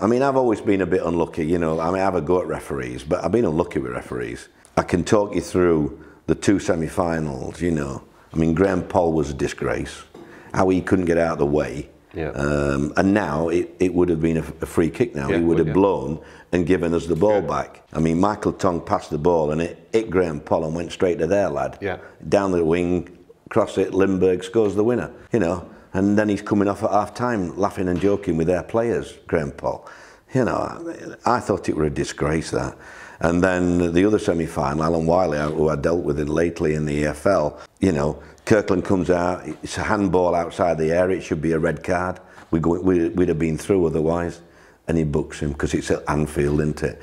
I mean, I've always been a bit unlucky, you know. I mean, I have a go at referees, but I've been unlucky with referees. I can talk you through the two semi-finals, you know. I mean, Graham Poll was a disgrace. How he couldn't get out of the way. Yeah. Um, and now it, it would have been a, a free kick now. Yeah, he would would, have yeah. blown and given us the ball back. I mean, Michael Tonge passed the ball and it hit Graham Poll and went straight to their lad. Yeah. Down the wing, cross it, Ljungberg scores the winner, you know. And then he's coming off at half time laughing and joking with their players, Graham Poll. You know, I, I thought it were a disgrace that. And then the other semi-final, Alan Wiley, who I dealt with it lately in the EFL, you know, Kirkland comes out, it's a handball outside the area, it should be a red card. We go, we, we'd have been through otherwise. And he books him because it's at Anfield, isn't it?